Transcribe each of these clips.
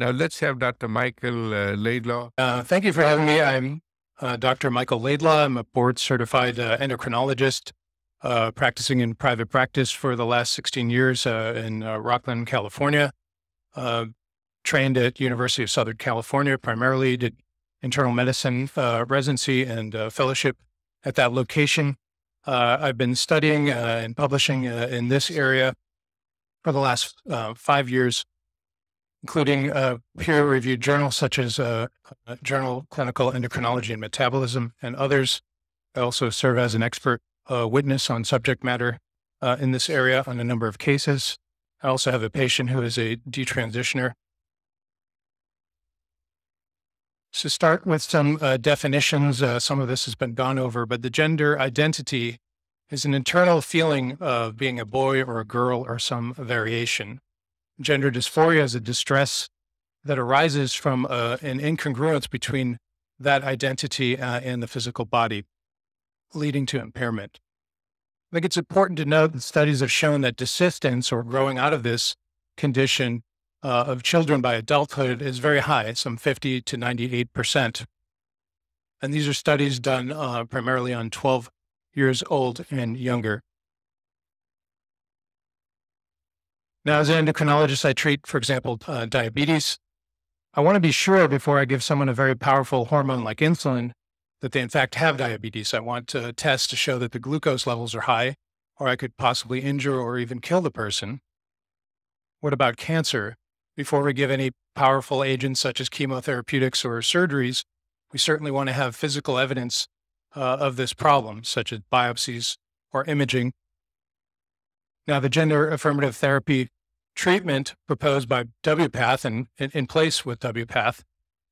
Now let's have Dr. Michael uh, Laidlaw. Uh, thank you for having me. I'm uh, Dr. Michael Laidlaw. I'm a board certified uh, endocrinologist uh, practicing in private practice for the last 16 years uh, in Rocklin, California. trained at University of Southern California, primarily did internal medicine residency and fellowship at that location. I've been studying and publishing in this area for the last five years including uh, peer-reviewed journals such as uh, uh, Journal Clinical Endocrinology and Metabolism and others. I also serve as an expert uh, witness on subject matter uh, in this area on a number of cases. I also have a patient who is a detransitioner. To start with some uh, definitions, some of this has been gone over, but the gender identity is an internal feeling of being a boy or a girl or some variation gender dysphoria is a distress that arises from uh, an incongruence between that identity uh, and the physical body, leading to impairment. I think it's important to note that studies have shown that desistance or growing out of this condition uh, of children by adulthood is very high, some 50 to 98%. And these are studies done uh, primarily on 12 years old and younger. Now, as an endocrinologist, I treat, for example, uh, diabetes. I want to be sure before I give someone a very powerful hormone like insulin that they in fact have diabetes. I want to test to show that the glucose levels are high, or I could possibly injure or even kill the person. What about cancer? Before we give any powerful agents such as chemotherapeutics or surgeries, we certainly want to have physical evidence uh, of this problem, such as biopsies or imaging now, the gender affirmative therapy treatment proposed by WPATH and in place with WPATH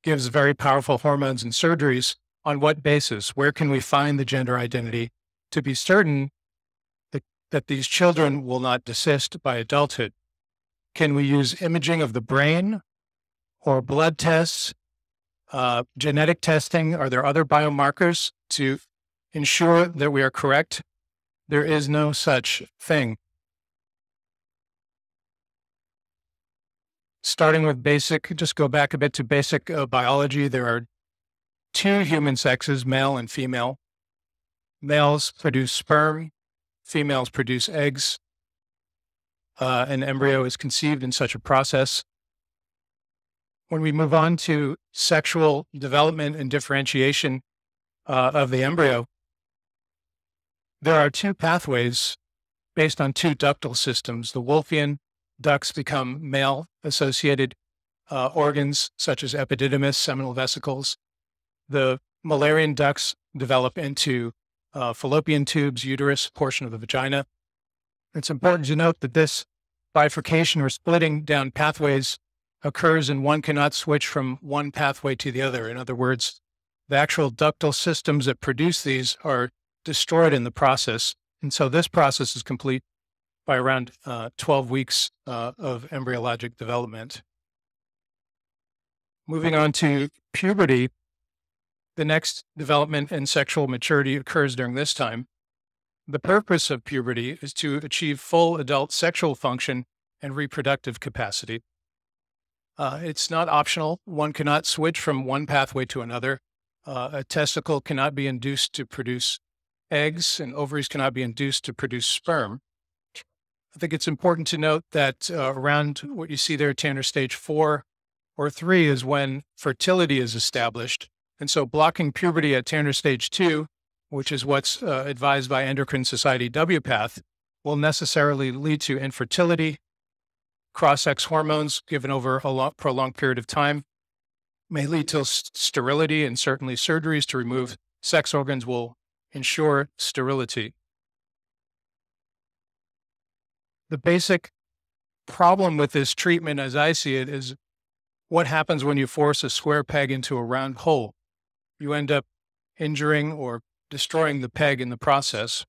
gives very powerful hormones and surgeries. On what basis? Where can we find the gender identity to be certain that, that these children will not desist by adulthood? Can we use imaging of the brain or blood tests, uh, genetic testing? Are there other biomarkers to ensure that we are correct? There is no such thing. Starting with basic, just go back a bit to basic uh, biology. There are two human sexes, male and female. Males produce sperm, females produce eggs. Uh, an embryo is conceived in such a process. When we move on to sexual development and differentiation uh, of the embryo, there are two pathways based on two ductal systems the Wolffian ducts become male associated uh, organs such as epididymis, seminal vesicles. The Müllerian ducts develop into uh, fallopian tubes, uterus, portion of the vagina. It's important to note that this bifurcation or splitting down pathways occurs and one cannot switch from one pathway to the other. In other words, the actual ductal systems that produce these are destroyed in the process. And so this process is complete by around uh, 12 weeks uh, of embryologic development. Moving on to puberty, the next development in sexual maturity occurs during this time. The purpose of puberty is to achieve full adult sexual function and reproductive capacity. Uh, it's not optional. One cannot switch from one pathway to another. Uh, a testicle cannot be induced to produce eggs, and ovaries cannot be induced to produce sperm. I think it's important to note that uh, around what you see there, Tanner stage four or three, is when fertility is established. And so blocking puberty at Tanner stage two, which is what's uh, advised by Endocrine Society WPATH, will necessarily lead to infertility. Cross sex hormones given over a long, prolonged period of time may lead to sterility, and certainly surgeries to remove sex organs will ensure sterility. The basic problem with this treatment, as I see it, is what happens when you force a square peg into a round hole. You end up injuring or destroying the peg in the process.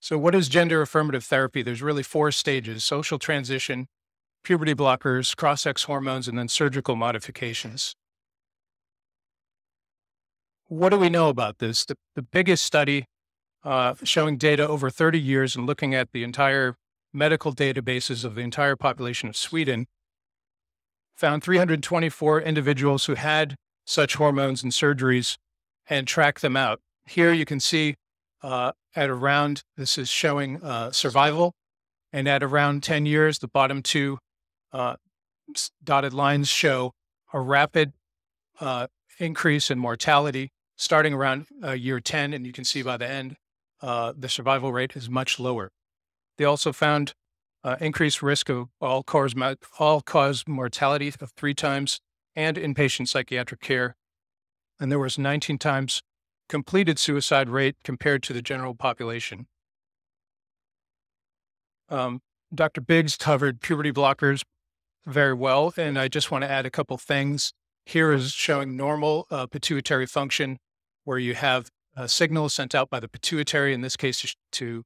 So, what is gender affirmative therapy? There's really four stages social transition, puberty blockers, cross sex hormones, and then surgical modifications. What do we know about this? The, the biggest study uh, showing data over 30 years and looking at the entire medical databases of the entire population of Sweden found 324 individuals who had such hormones and surgeries and tracked them out. Here you can see uh, at around, this is showing uh, survival, and at around 10 years, the bottom two uh, dotted lines show a rapid uh, increase in mortality starting around uh, year 10. And you can see by the end, uh, the survival rate is much lower. They also found uh, increased risk of all cause, all cause mortality of three times and inpatient psychiatric care. And there was 19 times completed suicide rate compared to the general population. Um, Dr. Biggs covered puberty blockers very well, and I just want to add a couple things. Here is showing normal uh, pituitary function, where you have signal sent out by the pituitary, in this case, to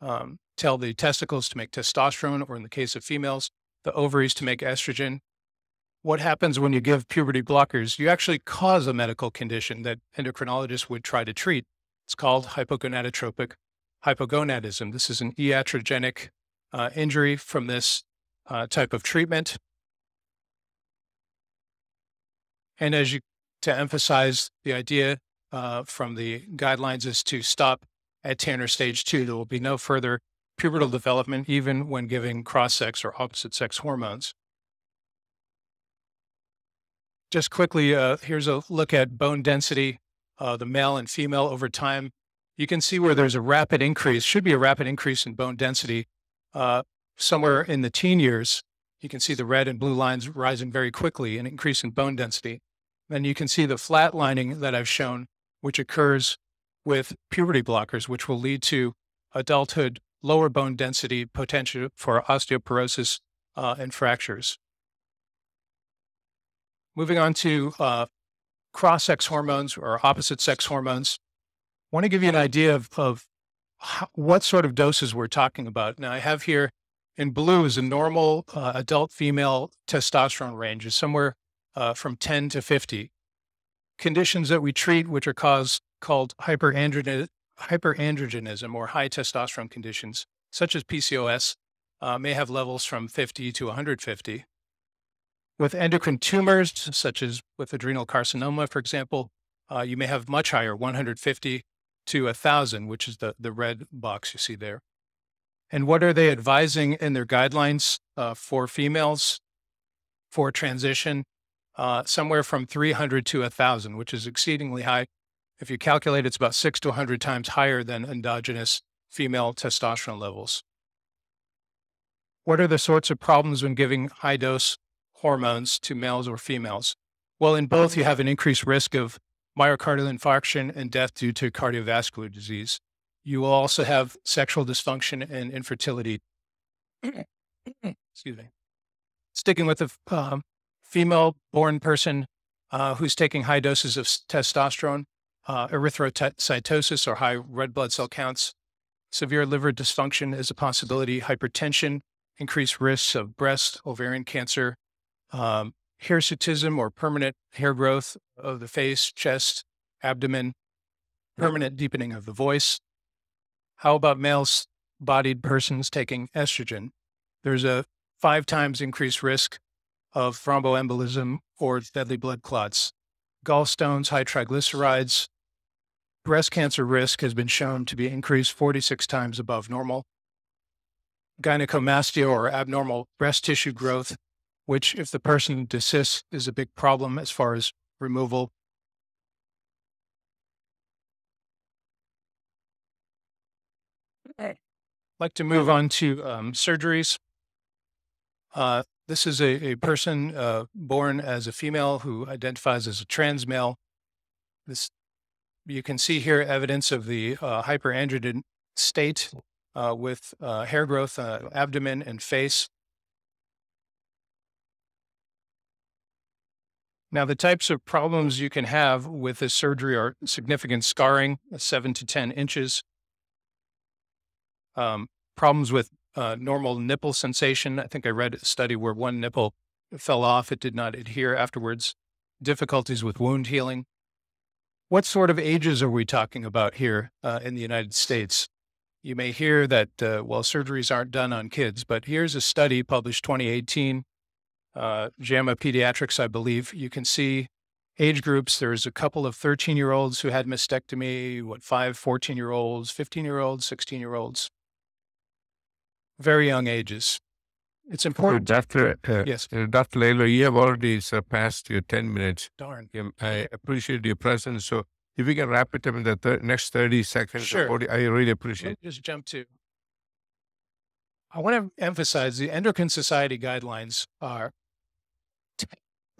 um, tell the testicles to make testosterone, or in the case of females, the ovaries to make estrogen. What happens when you give puberty blockers? You actually cause a medical condition that endocrinologists would try to treat. It's called hypogonadotropic hypogonadism. This is an iatrogenic uh, injury from this uh, type of treatment. And as you to emphasize the idea uh, from the guidelines is to stop at Tanner stage two. There will be no further pubertal development, even when giving cross sex or opposite sex hormones. Just quickly, uh, here's a look at bone density, uh, the male and female over time. You can see where there's a rapid increase, should be a rapid increase in bone density uh, somewhere in the teen years. You can see the red and blue lines rising very quickly, an increase in bone density. Then you can see the flat lining that I've shown which occurs with puberty blockers, which will lead to adulthood, lower bone density, potential for osteoporosis uh, and fractures. Moving on to uh, cross sex hormones or opposite sex hormones. I want to give you an idea of, of how, what sort of doses we're talking about. Now, I have here in blue is a normal uh, adult female testosterone range is somewhere uh, from 10 to 50 conditions that we treat, which are caused called hyperandrogen, hyperandrogenism or high testosterone conditions, such as PCOS, uh, may have levels from 50 to 150. With endocrine tumors, such as with adrenal carcinoma, for example, uh, you may have much higher, 150 to 1,000, which is the, the red box you see there. And what are they advising in their guidelines uh, for females for transition? Uh, somewhere from 300 to 1,000, which is exceedingly high. If you calculate, it's about six to 100 times higher than endogenous female testosterone levels. What are the sorts of problems when giving high dose hormones to males or females? Well, in both, you have an increased risk of myocardial infarction and death due to cardiovascular disease. You will also have sexual dysfunction and infertility. Excuse me. Sticking with the um, female born person uh, who's taking high doses of testosterone, uh, erythrocytosis or high red blood cell counts, severe liver dysfunction is a possibility, hypertension, increased risks of breast, ovarian cancer, um, hirsutism or permanent hair growth of the face, chest, abdomen, permanent deepening of the voice. How about males bodied persons taking estrogen? There's a five times increased risk of thromboembolism or deadly blood clots. Gallstones, high triglycerides, breast cancer risk has been shown to be increased 46 times above normal. Gynecomastia or abnormal breast tissue growth, which, if the person desists, is a big problem as far as removal. I'd like to move on to um, surgeries. Uh, this is a, a person uh, born as a female who identifies as a trans male. This you can see here evidence of the uh, hyperandrogen state uh, with uh, hair growth, uh, abdomen, and face. Now, the types of problems you can have with this surgery are significant scarring, seven to 10 inches, um, problems with uh, normal nipple sensation. I think I read a study where one nipple fell off, it did not adhere afterwards, difficulties with wound healing. What sort of ages are we talking about here uh, in the United States? You may hear that, uh, well, surgeries aren't done on kids, but here's a study published 2018 uh, JAMA Pediatrics, I believe. You can see age groups. There's a couple of 13 year olds who had mastectomy, what, five 14 year olds, 15 year olds, 16 year olds. Very young ages. It's So important. Dr. Uh, yes. uh, Dr. Laidlaw, you have already surpassed your 10 minutes. Darn. Um, I appreciate your presence. So if we can wrap it up in the thir- next 30 seconds, Sure. 40, I really appreciate just jump to. I want to emphasize the Endocrine Society guidelines are t-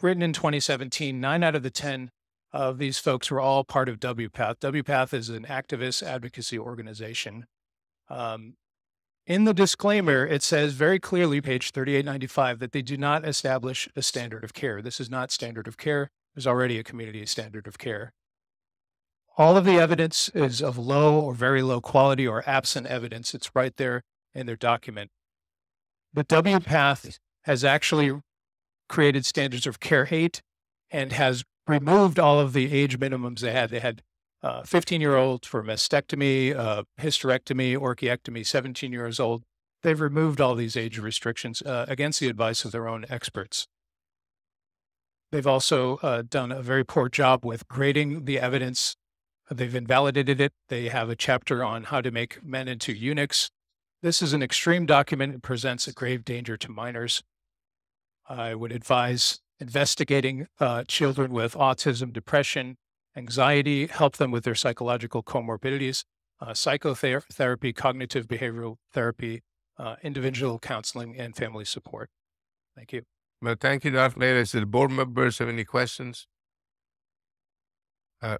written in 2017. Nine out of the 10 of these folks were all part of WPATH. WPATH is an activist advocacy organization. Um, in the disclaimer, it says very clearly, page 3895, that they do not establish a standard of care. This is not standard of care. There's already a community standard of care. All of the evidence is of low or very low quality or absent evidence. It's right there in their document. But WPATH has actually created standards of care eight and has removed all of the age minimums they had. They had 15 year olds for mastectomy, uh, hysterectomy, orchiectomy, 17 years old. They've removed all these age restrictions uh, against the advice of their own experts. They've also uh, done a very poor job with grading the evidence. They've invalidated it. They have a chapter on how to make men into eunuchs. This is an extreme document. It presents a grave danger to minors. I would advise investigating uh, children with autism, depression, anxiety, help them with their psychological comorbidities, uh, psychotherapy, cognitive behavioral therapy, uh, individual counseling, and family support. Thank you. Well, thank you, Dr. Laidlaw. Does the board members have any questions? Uh,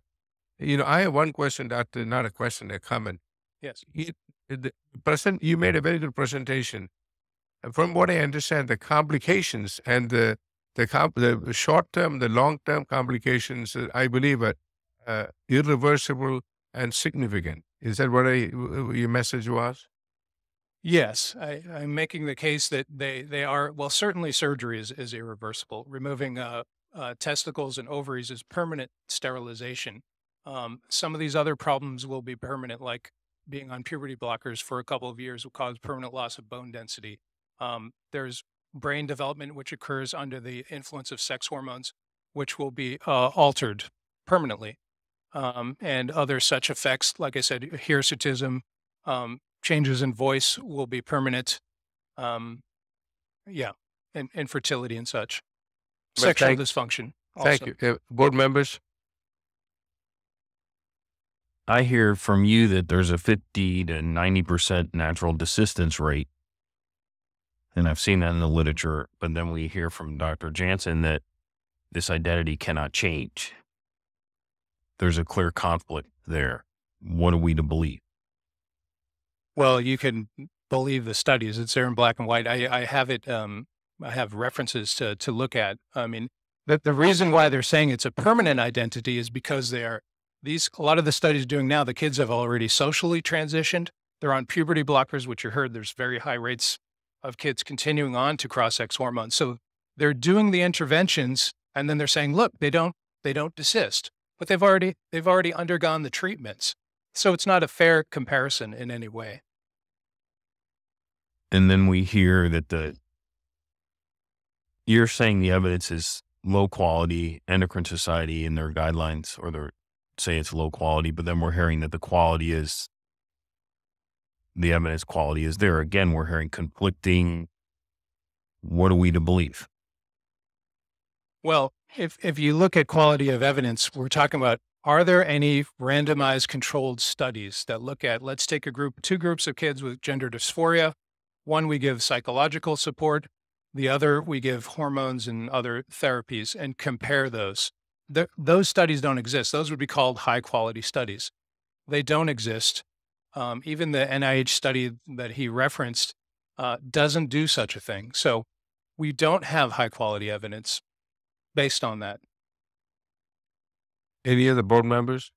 you know, I have one question, Doctor, not a question, a comment. Yes. You, the present, you made a very good presentation. From what I understand, the complications and the the, comp, the short term, the long term complications, uh, I believe, are uh, irreversible and significant. Is that what I, your message was? Yes, I, I'm making the case that they, they are, well, certainly surgery is, is irreversible. Removing uh, uh, testicles and ovaries is permanent sterilization. Um, some of these other problems will be permanent, like being on puberty blockers for a couple of years will cause permanent loss of bone density. Um, there's brain development, which occurs under the influence of sex hormones, which will be uh, altered permanently. Um, and other such effects, like I said, hirsutism, um, changes in voice will be permanent. Um, yeah, and infertility and such. But Sexual thank- dysfunction. Thank you. Uh, board members? I hear from you that there's a 50 to 90% natural desistance rate. And I've seen that in the literature. But then we hear from Dr. Janssen that this identity cannot change. There's a clear conflict there. What are we to believe? Well, you can believe the studies. It's there in black and white. I, I have it. Um, I have references to to look at. I mean, the the reason why they're saying it's a permanent identity is because they are these. A lot of the studies doing now, the kids have already socially transitioned. They're on puberty blockers, which you heard. There's very high rates of kids continuing on to cross sex hormones. So they're doing the interventions, and then they're saying, look, they don't they don't desist, but they've already they've already undergone the treatments. So it's not a fair comparison in any way. And then we hear that the, you're saying the evidence is low quality, endocrine society in their guidelines, or they say it's low quality, but then we're hearing that the quality is, the evidence quality is there. Again, we're hearing conflicting. What are we to believe? Well, if if you look at quality of evidence, we're talking about are there any randomized controlled studies that look at let's take a group two groups of kids with gender dysphoria. One we give psychological support, the other we give hormones and other therapies and compare those. The, those studies don't exist. Those would be called high quality studies. They don't exist. Um, even the NIH study that he referenced uh, doesn't do such a thing. So we don't have high quality evidence based on that. Any other board members?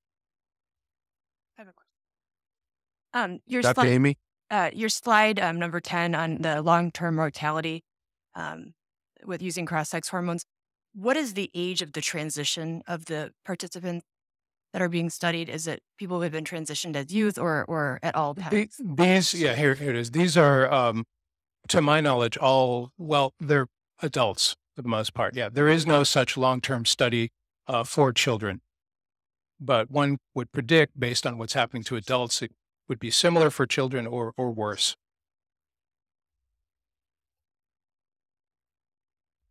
I have a question. Um, your Dr. slide, Amy? uh, your slide um, number ten on the long-term mortality um, with using cross-sex hormones. What is the age of the transition of the participants that are being studied? Is it people who have been transitioned as youth or or at all The- times? These, yeah, here, here it is. These are, um, to my knowledge, all, well, they're adults. for the most part. Yeah, there is no such long term study uh, for children. But one would predict, based on what's happening to adults, it would be similar for children or, or worse.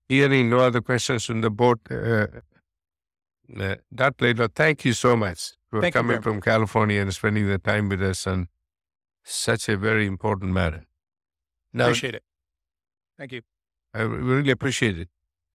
Hearing no other questions from the board, uh, uh, Dr. Laidlaw, thank you so much for Thank coming from California and spending the time with us on such a very important matter. Now, Appreciate it. Thank you. I really appreciate it.